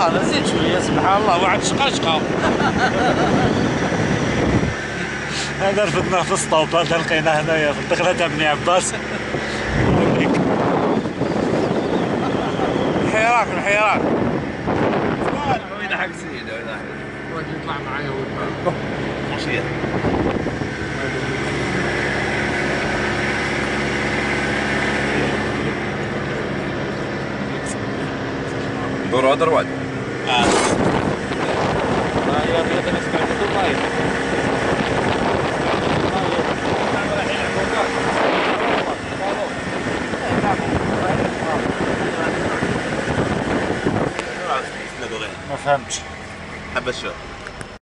لا لا زيد شوية سبحان الله. واحد شقشقه هذا رفدنا في السطوب هذا لقينا هنايا في الدخلة تاع بني عباس. الحيرات الحيرات وين حق وين واحد يطلع معايا ويطلع ماشيه دور ما فهمتش. حبه شو